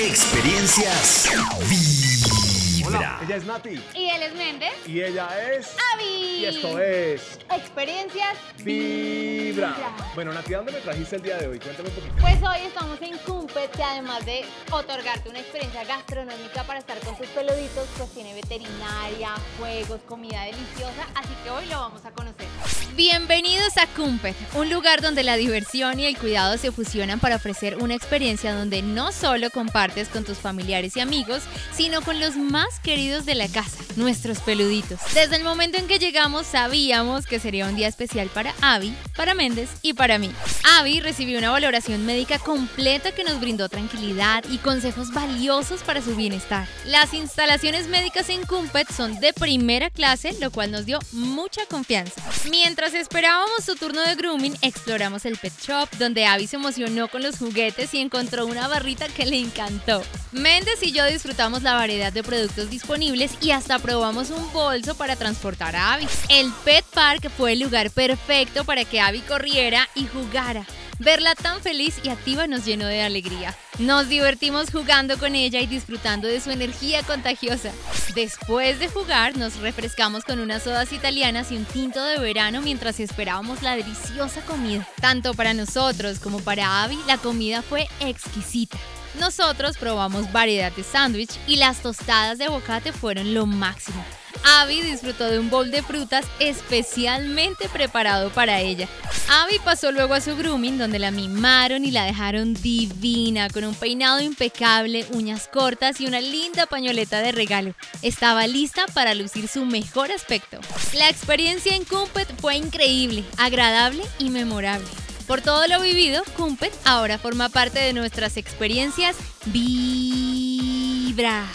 Experiencias Vibra. Ella es Nati. Y él es Méndez. Y ella es. Avi. Y esto es. Experiencias Vibra. Bueno, Nati, ¿a dónde me trajiste el día de hoy? Cuéntame un poquito. Pues hoy estamos en Cumpet, que además de otorgarte una experiencia gastronómica para estar con tus peluditos, pues tiene veterinaria, juegos, comida deliciosa, así que hoy lo vamos a conocer. Bienvenidos a Cumpet, un lugar donde la diversión y el cuidado se fusionan para ofrecer una experiencia donde no solo compartes con tus familiares y amigos, sino con los más queridos de la casa, nuestros peluditos. Desde el momento en que llegamos sabíamos que sería un día especial para Avi, para Méndez y para mí. Avi recibió una valoración médica completa que nos brindó tranquilidad y consejos valiosos para su bienestar. Las instalaciones médicas en Cumpet son de primera clase, lo cual nos dio mucha confianza. Mientras esperábamos su turno de grooming, exploramos el pet shop, donde Avi se emocionó con los juguetes y encontró una barrita que le encantó. Méndez y yo disfrutamos la variedad de productos disponibles y hasta probamos un bolso para transportar a Abby. El Pet Park fue el lugar perfecto para que Abby corriera y jugara. Verla tan feliz y activa nos llenó de alegría. Nos divertimos jugando con ella y disfrutando de su energía contagiosa. Después de jugar, nos refrescamos con unas sodas italianas y un tinto de verano mientras esperábamos la deliciosa comida. Tanto para nosotros como para Abby, la comida fue exquisita. Nosotros probamos variedad de sándwich y las tostadas de bocate fueron lo máximo. Abby disfrutó de un bowl de frutas especialmente preparado para ella. Abby pasó luego a su grooming donde la mimaron y la dejaron divina con un peinado impecable, uñas cortas y una linda pañoleta de regalo. Estaba lista para lucir su mejor aspecto. La experiencia en Cumpet fue increíble, agradable y memorable. Por todo lo vivido, Cumpet ahora forma parte de nuestras experiencias Vibra.